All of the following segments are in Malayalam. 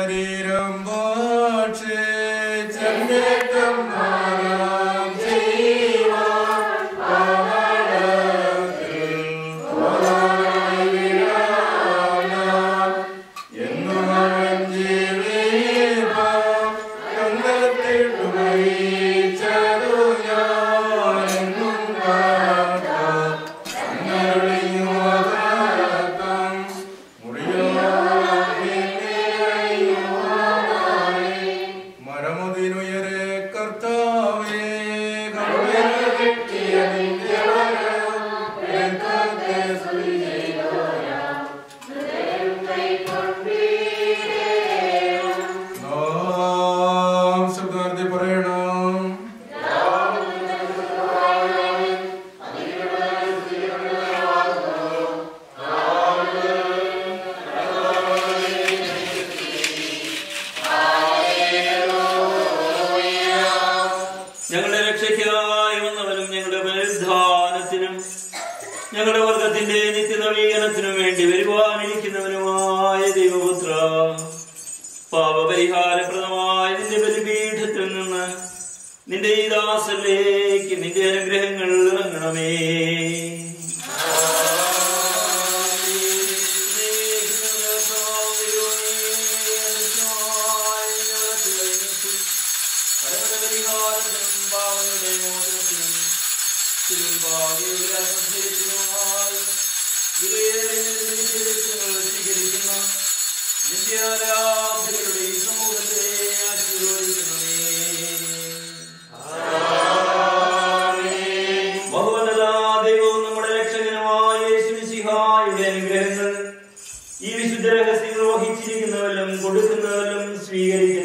शरीरं വാസലേക്ക് നിന്റെ അനുഗ്രഹങ്ങൾ ഇറങ്ങണമേ. സ്വീകരിക്കുന്ന നിന്റെ ആരാധന കൊടുക്കുന്നാലും സ്വീകരിക്കും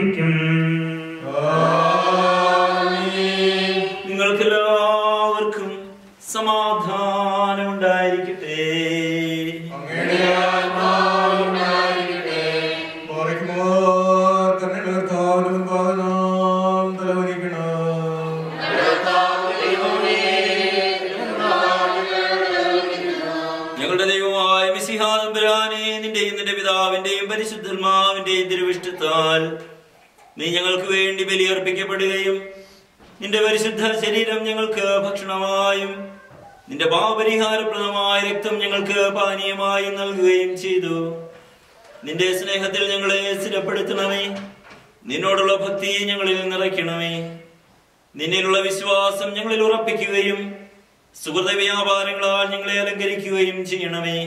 സമർപ്പിക്കും നിങ്ങൾക്കെല്ലാവർക്കും സമാധാനം ഉണ്ടായിരിക്കട്ടെ ഞങ്ങളുടെ ദൈവമായ മിസിഹാദംബരാനെ നിന്റെയും നിന്റെ പിതാവിന്റെയും പരിശുദ്ധർമാവിന്റെയും തിരുവിഷ്ടത്താൽ നീ ഞങ്ങൾക്ക് വേണ്ടി ബലിയർപ്പിക്കപ്പെടുകയും നിന്റെ പരിശുദ്ധ ശരീരം ഞങ്ങൾക്ക് ഭക്ഷണമായും നിന്റെ പാപരിഹാരപ്രദമായ രക്തം ഞങ്ങൾക്ക് പാനീയമായും നൽകുകയും ചെയ്തു. നിന്റെ സ്നേഹത്തിൽ ഞങ്ങളെ സ്ഥിരപ്പെടുത്തണമേ. നിന്നോടുള്ള ഭക്തി ഞങ്ങളിൽ നിറയ്ക്കണമേ. നിന്നിലുള്ള വിശ്വാസം ഞങ്ങളിൽ ഉറപ്പിക്കുകയും സുഹൃത വ്യാപാരങ്ങളാൽ ഞങ്ങളെ അലങ്കരിക്കുകയും ചെയ്യണമേ.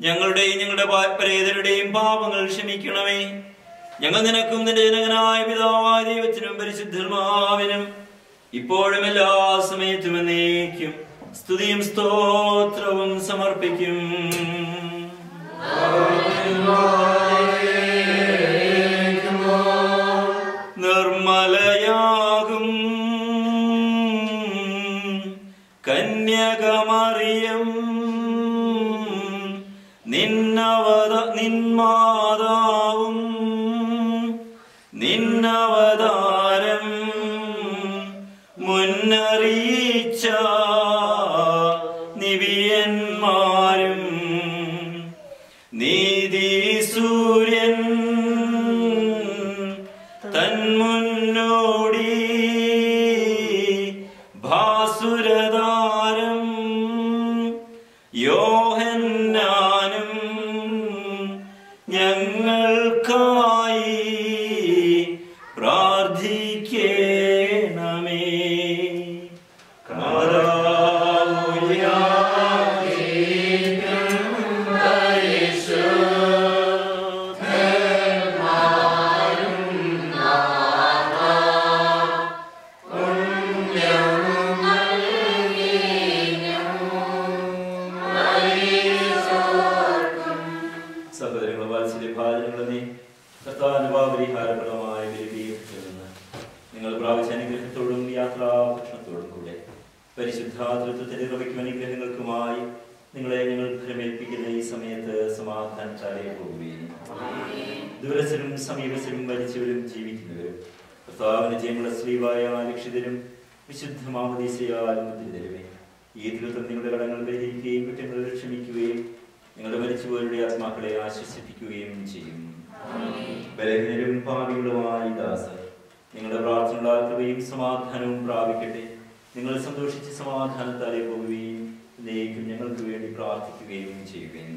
ഞങ്ങളുടെയും ഞങ്ങളുടെ പരേതരുടെയും പാപങ്ങൾ ക്ഷമിക്കണമേ. ഞങ്ങൾ നിനക്കും നിന്റെ ജനകനായ പിതാവായ ദൈവത്തിനും പരിശുദ്ധർമാവിനും ഇപ്പോഴും എല്ലാ സമയത്തും എന്നേക്കും സ്തുതിയും സ്തോത്രവും സമർപ്പിക്കും. നിർമ്മലയാകും. കന്യകമറിയം. നിന്നവത നിന്മാതാവും Nari പരിശുദ്ധാതൃത്വത്തിന്റെ കൃപയ്ക്കും അനുഗ്രഹങ്ങൾക്കുമായി നിങ്ങളെ ഞങ്ങൾ ഫലമേൽപ്പിക്കുന്ന ഈ സമയത്ത് സമാധാനത്താലേ പോകുകയും ദൂരസ്ഥരും സമീപസ്ഥരും മരിച്ചവരും ജീവിക്കുന്നവരും കർത്താവിന് ജയമുള്ള സ്ത്രീവായ രക്ഷിതരും വിശുദ്ധ മാമദീസയാലും മുദ്രിതരുമേ ഈ ദിവസം നിങ്ങളുടെ കടങ്ങൾ പരിഹരിക്കുകയും കുറ്റങ്ങൾ ക്ഷമിക്കുകയും നിങ്ങളുടെ മരിച്ചുപോരുടെ ആത്മാക്കളെ ആശ്വസിപ്പിക്കുകയും ചെയ്യും. ബലഹീനരും പാപികളുമായ ദാസർ നിങ്ങളുടെ പ്രാർത്ഥനകളാക്കുകയും കൃപയും സമാധാനവും പ്രാപിക്കട്ടെ. നിങ്ങൾ സന്തോഷിച്ച് സമാധാനത്താലെ പോകുകയും എന്നേക്കും ഞങ്ങൾക്ക് വേണ്ടി പ്രാർത്ഥിക്കുകയും ചെയ്യുകയും